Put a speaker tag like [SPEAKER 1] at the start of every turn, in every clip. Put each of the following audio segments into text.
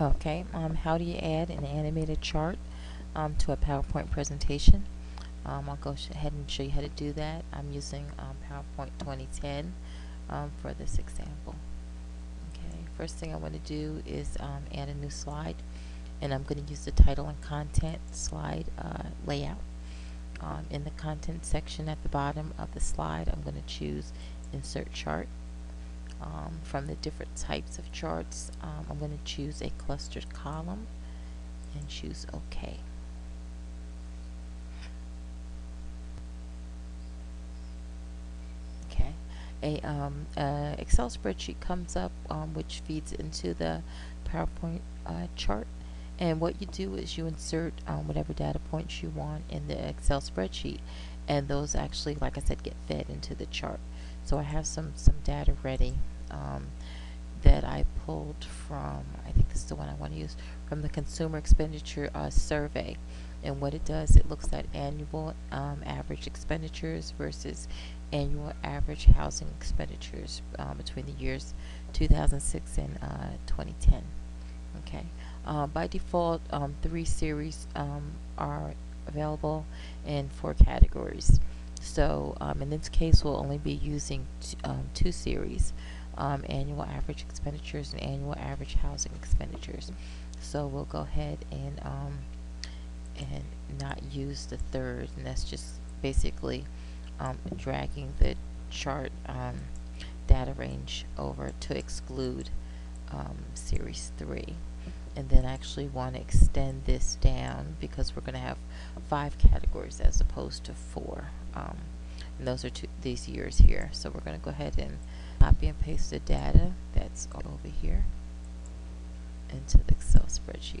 [SPEAKER 1] Okay, um, how do you add an animated chart um, to a PowerPoint presentation? Um, I'll go ahead and show you how to do that. I'm using um, PowerPoint 2010 um, for this example. Okay, first thing I want to do is um, add a new slide and I'm going to use the title and content slide uh, layout. In the content section at the bottom of the slide I'm going to choose insert chart um, from the different types of charts um, I'm going to choose a clustered column and choose OK. Okay a um, Excel spreadsheet comes up um, which feeds into the PowerPoint uh, chart. And what you do is you insert um, whatever data points you want in the Excel spreadsheet. And those actually like I said get fed into the chart so I have some some data ready um, that I pulled from I think this is the one I want to use from the consumer expenditure uh, survey. And what it does it looks at annual um, average expenditures versus annual average housing expenditures um, between the years 2006 and uh, 2010 okay. Uh, by default um, three series um, are available in four categories so um, in this case we'll only be using um, two series um, annual average expenditures and annual average housing expenditures. So we'll go ahead and um, and not use the third and that's just basically um, dragging the chart um, data range over to exclude series 3 and then actually want to extend this down because we're going to have five categories as opposed to four um, and those are two, these years here. So we're going to go ahead and copy and paste the data that's over here into the Excel spreadsheet.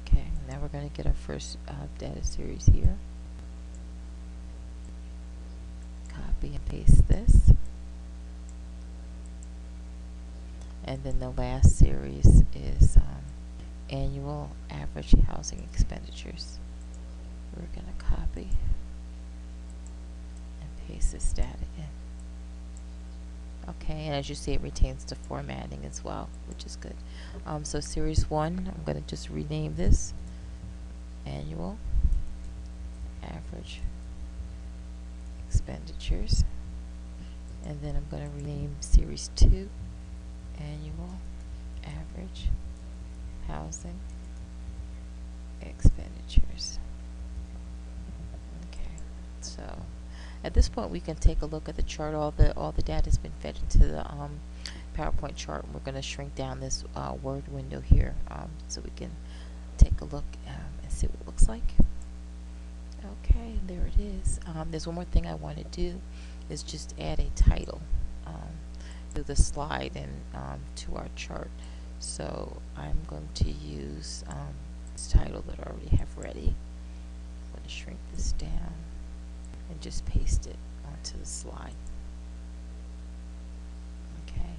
[SPEAKER 1] Okay now we're going to get our first uh, data series here copy and paste this and then the last series is um, annual average housing expenditures. We're going to copy and paste this data in. Okay, and as you see it retains the formatting as well, which is good. Um, so series 1, I'm going to just rename this annual average expenditures. And then I'm going to rename series 2 annual average housing expenditures. Okay, so at this point we can take a look at the chart. All the all the data has been fed into the um, PowerPoint chart. We're going to shrink down this uh, Word window here um, so we can take a look um, and see what it looks like. Okay, there it is. Um, there's one more thing I want to do is just add a title. Um, to the slide and um, to our chart. So I'm going to use um, this title that I already have ready. I'm going to shrink this down and just paste it onto the slide. Okay,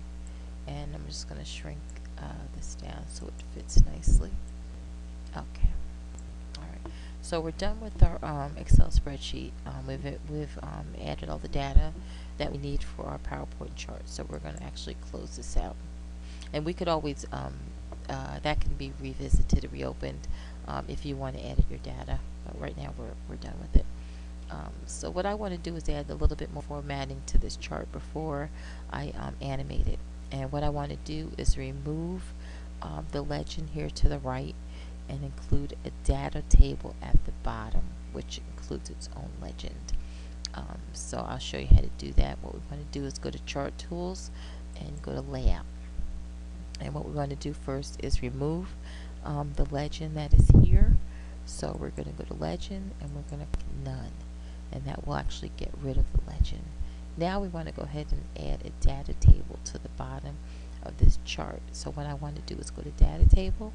[SPEAKER 1] and I'm just going to shrink uh, this down so it fits nicely. Okay. So we're done with our um, Excel spreadsheet. Um, we've, we've um, added all the data that we need for our PowerPoint chart. So we're going to actually close this out. And we could always, um, uh, that can be revisited, reopened um, if you want to edit your data. But right now we're, we're done with it. Um, so what I want to do is add a little bit more formatting to this chart before I animate it. And what I want to do is remove the legend here to the right and include a data table at the bottom which includes its own legend. Um, so I'll show you how to do that. What we want to do is go to Chart Tools and go to Layout. And what we want to do first is remove um, the legend that is here. So we're going to go to Legend and we're going to None. And that will actually get rid of the legend. Now we want to go ahead and add a data table to the bottom of this chart. So what I want to do is go to Data Table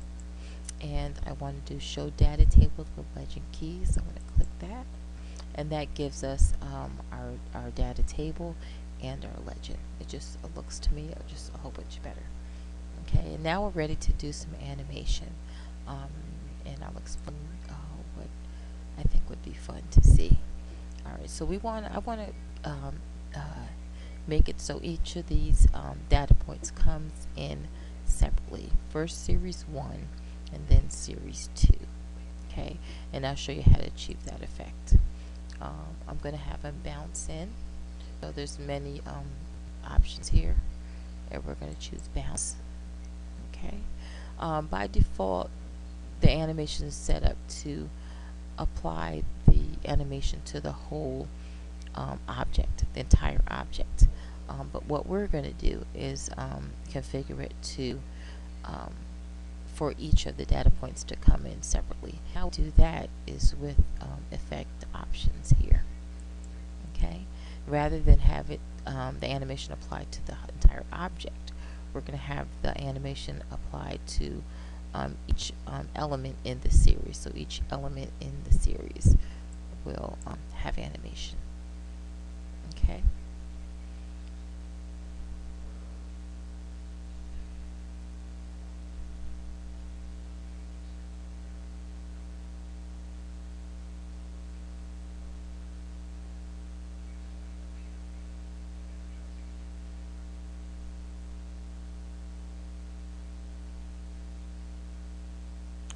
[SPEAKER 1] and I want to do Show Data Table with Legend Keys. I'm going to click that and that gives us um, our, our data table and our legend. It just it looks to me just a whole bunch better. Okay, and now we're ready to do some animation. Um, and I'll explain uh, what I think would be fun to see. Alright, so we want I want to um, uh, make it so each of these um, data points comes in separately. First series 1 and then series 2. Okay, and I'll show you how to achieve that effect. Um, I'm going to have them bounce in. So there's many um, options here. And we're going to choose bounce. Okay. Um, by default, the animation is set up to apply the animation to the whole um, object, the entire object. Um, but what we're going to do is um, configure it to for each of the data points to come in separately. How we do that is with um, effect options here. Okay, rather than have it um, the animation applied to the entire object, we're going to have the animation applied to um, each um, element in the series. So each element in the series will um, have animation. Okay.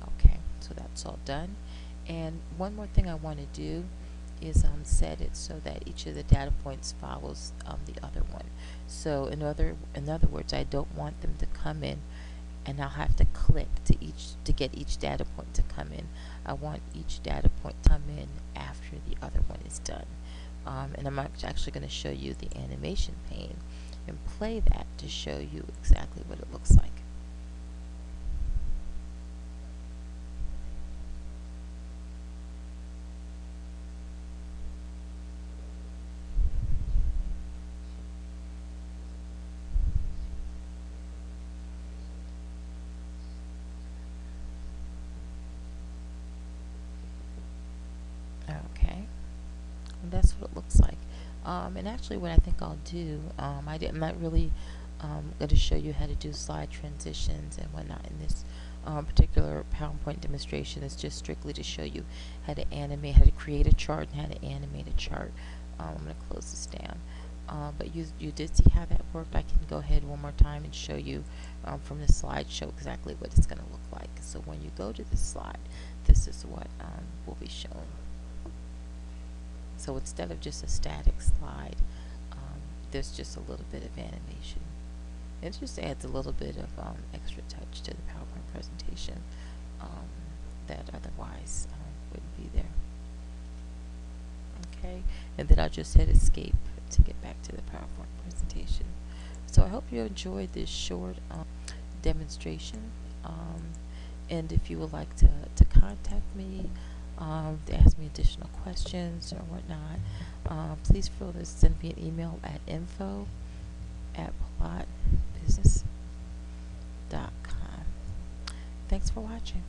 [SPEAKER 1] Okay, so that's all done. And one more thing I want to do is um, set it so that each of the data points follows um, the other one. So in other in other words, I don't want them to come in and I'll have to click to each to get each data point to come in. I want each data point to come in after the other one is done. Um, and I'm actually going to show you the animation pane and play that to show you exactly what it looks like. Okay, and that's what it looks like. Um, and actually, what I think I'll do, um, I I'm not really um, going to show you how to do slide transitions and whatnot in this um, particular PowerPoint demonstration. It's just strictly to show you how to animate, how to create a chart, and how to animate a chart. Um, I'm going to close this down. Uh, but you, you did see how that worked. I can go ahead one more time and show you um, from the slideshow exactly what it's going to look like. So when you go to the slide, this is what um, will be shown. So instead of just a static slide, um, there's just a little bit of animation. It just adds a little bit of um, extra touch to the PowerPoint presentation um, that otherwise um, wouldn't be there. Okay, and then I'll just hit escape to get back to the PowerPoint presentation. So I hope you enjoyed this short um, demonstration. Um, and if you would like to, to contact me, um, to ask me additional questions or whatnot, uh, please feel free to send me an email at info at plotbusiness.com. Thanks for watching.